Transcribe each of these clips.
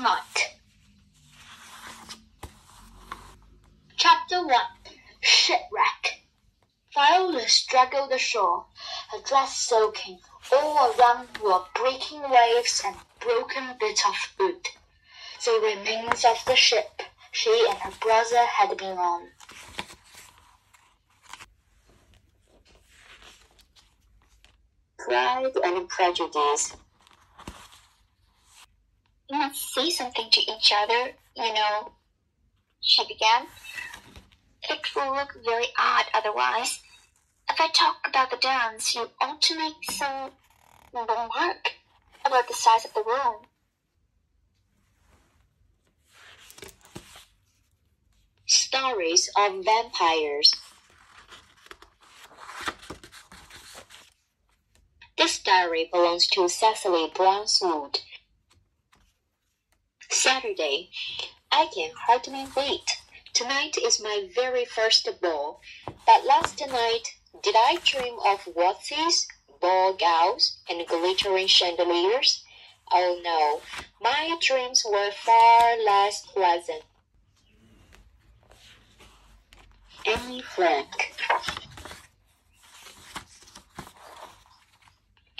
night. Chapter 1 Shipwreck Viola struggled ashore, her dress soaking. All around were breaking waves and broken bits of wood, the remains of the ship she and her brother had been on. Pride and Prejudice. Must say something to each other, you know, she began. It will look very odd otherwise. If I talk about the dance, you ought to make some remark about the size of the room. Stories of Vampires. This diary belongs to Cecily Brownswood. Saturday. I can hardly wait. Tonight is my very first ball. But last night, did I dream of waltzes, ball gowns, and glittering chandeliers? Oh no, my dreams were far less pleasant. Annie Frank.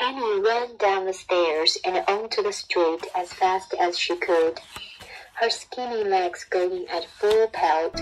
Annie ran down the stairs and onto the street as fast as she could, her skinny legs going at full pelt.